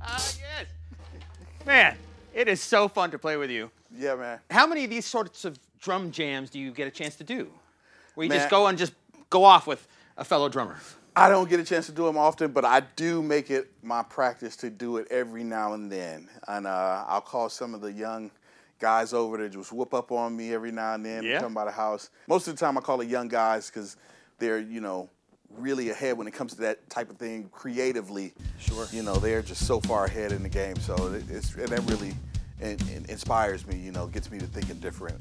It is so fun to play with you. Yeah, man. How many of these sorts of drum jams do you get a chance to do? Where you Man. just go and just go off with a fellow drummer? I don't get a chance to do them often, but I do make it my practice to do it every now and then. And uh, I'll call some of the young guys over to just whoop up on me every now and then. Yeah. Come by the house. Most of the time, I call it young guys because they're you know really ahead when it comes to that type of thing creatively. Sure. You know they're just so far ahead in the game. So it, it's and that really in, in- inspires me. You know, gets me to thinking different.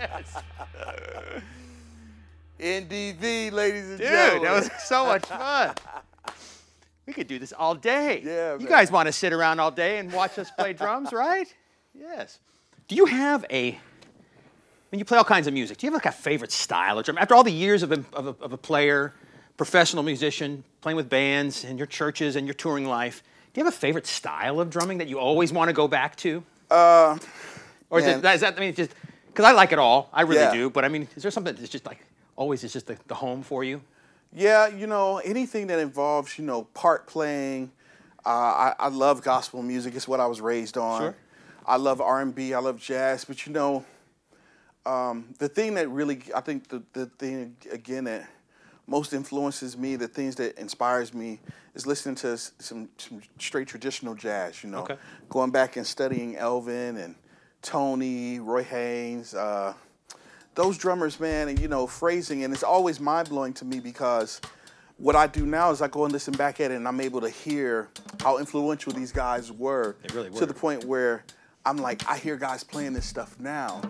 Yes. NDV, ladies and Dude, gentlemen. that was so much fun. We could do this all day. Yeah, You man. guys want to sit around all day and watch us play drums, right? Yes. Do you have a, I mean, you play all kinds of music. Do you have like a favorite style of drum? After all the years of a, of a, of a player, professional musician, playing with bands and your churches and your touring life, do you have a favorite style of drumming that you always want to go back to? Uh, Or is, Man. it, is that, I mean, just, because I like it all. I really Yeah. do. But I mean, is there something that's just like, always is just the, the home for you? Yeah, you know, anything that involves, you know, part playing. Uh, I, I love gospel music. It's what I was raised on. Sure. I love R&B. I love jazz. But, you know, um, the thing that really, I think the, the thing, again, that most influences me, the things that inspires me, is listening to some, some straight traditional jazz, you know. Okay. Going back and studying Elvin and Tony, Roy Haynes, uh, those drummers, man, and you know, phrasing, and it's always mind blowing to me because what I do now is I go and listen back at it, and I'm able to hear how influential these guys were, They really to the point where I'm like, I hear guys playing this stuff now.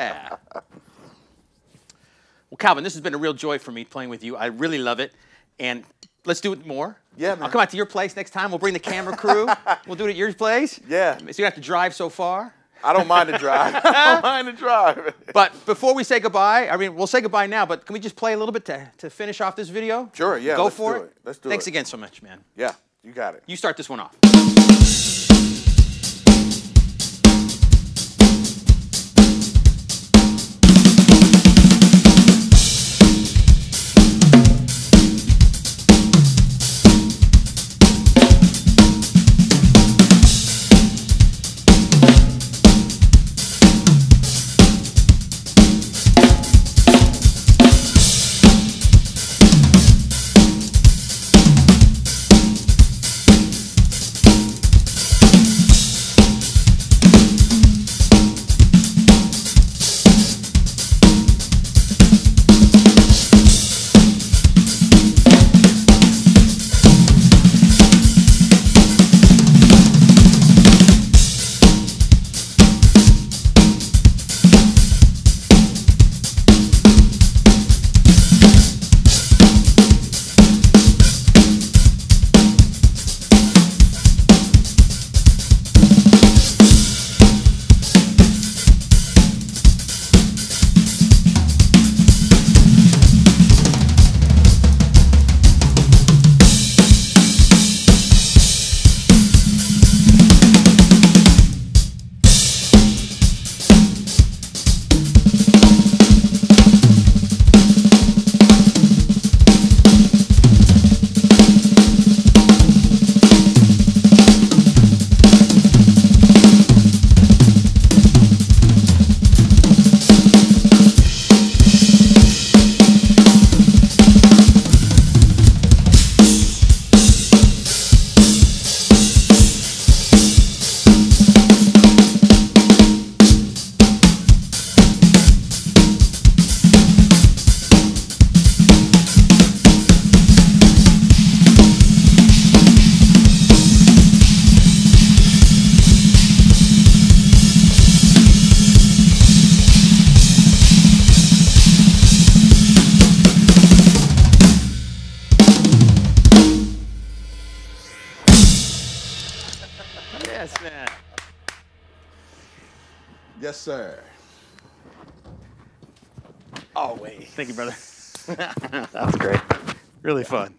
Yeah. Well, Calvin, this has been a real joy for me playing with you. I really love it. And let's do it more. Yeah, man. I'll come out to your place next time. We'll bring the camera crew. we'll do it at your place. Yeah. So you don't have to drive so far. I don't mind the drive. I don't mind the drive. but before we say goodbye, I mean, we'll say goodbye now, but can we just play a little bit to, to finish off this video? Sure, yeah. Go for it. it. Let's do Thanks it. Thanks again so much, man. Yeah, you got it. You start this one off. Yes, man. Yes, sir. Always. Thank you, brother. that was great. Really fun.